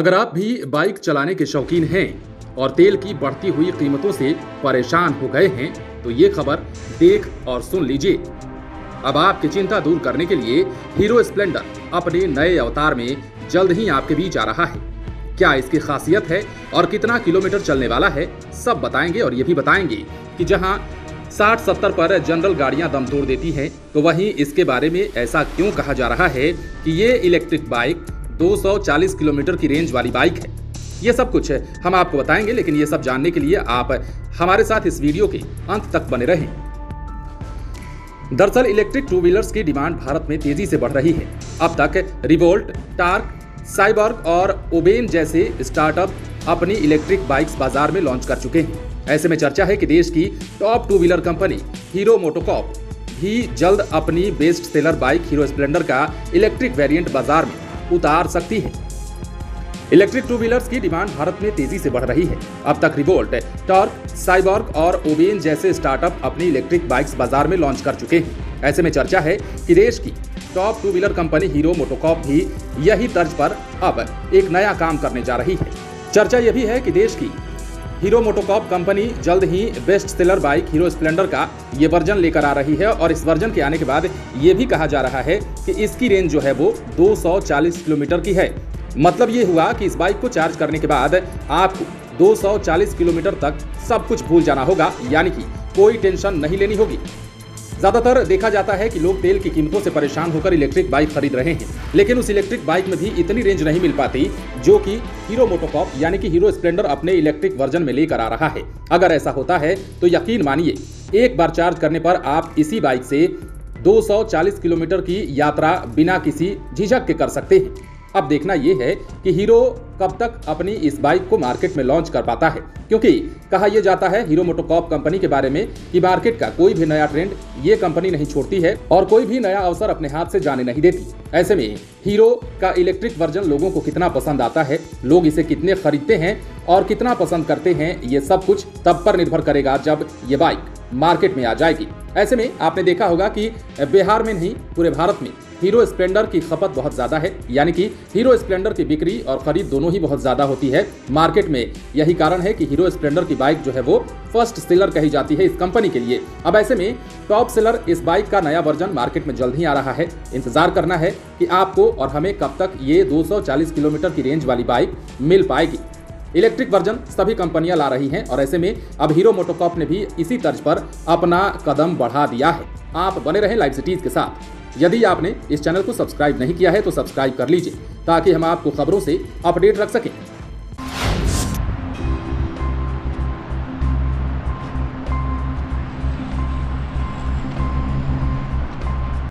अगर आप भी बाइक चलाने के शौकीन हैं और तेल की बढ़ती हुई कीमतों से परेशान हो गए हैं तो ये खबर देख और सुन लीजिए। अब आपकी चिंता दूर करने के लिए हीरो स्प्लेंडर अपने नए अवतार में जल्द ही आपके बीच आ रहा है। क्या इसकी खासियत है और कितना किलोमीटर चलने वाला है, सब बताएँगे और ये भी बताएँगे कि जहाँ 60-70 पर जनरल गाड़ियाँ दम तोड़ देती हैं तो वहीं इसके बारे में ऐसा क्यों कहा जा रहा है कि ये इलेक्ट्रिक बाइक 240 किलोमीटर की रेंज वाली बाइक है। ये सब कुछ हम आपको बताएँगे, लेकिन ये सब जानने के लिए आप हमारे साथ इस वीडियो के अंत तक बने रहें। दरअसल इलेक्ट्रिक टू व्हीलर्स की डिमांड भारत में तेज़ी से बढ़ रही है। अब तक रिवोल्ट टार्क साइबर्ग और ओबेन जैसे स्टार्टअप अपनी इलेक्ट्रिक बाइक्स बाज़ार में लॉन्च कर चुके हैं। ऐसे में चर्चा है कि देश की top two wheeler company Hero MotoCorp भी जल्द अपनी best seller bike Hero Splendor का इलेक्ट्रिक वेरिएंट बाज़ार में उतार सकती है। इलेक्ट्रिक टू व्हीलर्स की डिमांड भारत में तेज़ी से बढ़ रही है। अब तक रिवोल्ट टॉर्क साइबॉर्ग और ओबेन जैसे स्टार्टअप अपनी इलेक्ट्रिक बाइक्स बाज़ार में लॉन्च कर चुके हैं। ऐसे में चर्चा है कि देश की top two wheeler company Hero MotoCorp भी यही तर्ज पर अब एक नया काम करने जा रही है। चर्चा यह भी है कि देश की हीरो मोटोकॉप कंपनी जल्द ही best seller bike Hero Splendor का ये वर्जन लेकर आ रही है और इस वर्जन के आने के बाद ये भी कहा जा रहा है कि इसकी रेंज जो है वो 240 किलोमीटर की है। मतलब ये हुआ कि इस बाइक को चार्ज करने के बाद आपको 240 किलोमीटर तक सब कुछ भूल जाना होगा, यानी कि कोई टेंशन नहीं लेनी होगी। ज़्यादातर देखा जाता है कि लोग तेल की कीमतों से परेशान होकर इलेक्ट्रिक बाइक खरीद रहे हैं, लेकिन उस इलेक्ट्रिक बाइक में भी इतनी रेंज नहीं मिल पाती जो कि हीरो मोटोकॉप यानी कि हीरो स्प्लेंडर अपने इलेक्ट्रिक वर्जन में लेकर आ रहा है। अगर ऐसा होता है तो यकीन मानिए, एक बार चार्ज करने पर आप इसी बाइक से 240 किलोमीटर की यात्रा बिना किसी झिझक के कर सकते हैं। अब देखना यह है कि हीरो कब तक अपनी इस बाइक को मार्केट में लॉन्च कर पाता है। क्योंकि कहा यह जाता है हीरो मोटोकॉप कंपनी के बारे में कि मार्केट का कोई भी नया ट्रेंड ये कंपनी नहीं छोड़ती है और कोई भी नया अवसर अपने हाथ से जाने नहीं देती। ऐसे में हीरो का इलेक्ट्रिक वर्जन लोगों को कितना पसंद आता है, लोग इसे कितने खरीदते हैं और कितना पसंद करते हैं, ये सब कुछ तब पर निर्भर करेगा जब ये बाइक मार्केट में आ जाएगी। ऐसे में आपने देखा होगा कि बिहार में नहीं, पूरे भारत में हीरो स्प्लेंडर की खपत बहुत ज़्यादा है, यानी कि हीरो स्प्लेंडर की बिक्री और खरीद दोनों ही बहुत ज़्यादा होती है मार्केट में। यही कारण है कि हीरो स्प्लेंडर की बाइक जो है वो फ़र्स्ट सेलर कही जाती है इस कंपनी के लिए। अब ऐसे में टॉप सेलर इस बाइक का नया वर्जन मार्केट में जल्द ही आ रहा है। इंतज़ार करना है कि आपको और हमें कब तक ये 240 किलोमीटर की रेंज वाली बाइक मिल पाएगी। इलेक्ट्रिक वर्जन सभी कंपनियाँ ला रही हैं और ऐसे में अब हीरो मोटोकॉप ने भी इसी तर्ज पर अपना कदम बढ़ा दिया है। आप बने रहें लाइव सिटीज़ के साथ। यदि आपने इस चैनल को सब्सक्राइब नहीं किया है तो सब्सक्राइब कर लीजिए, ताकि हम आपको खबरों से अपडेट रख सकें।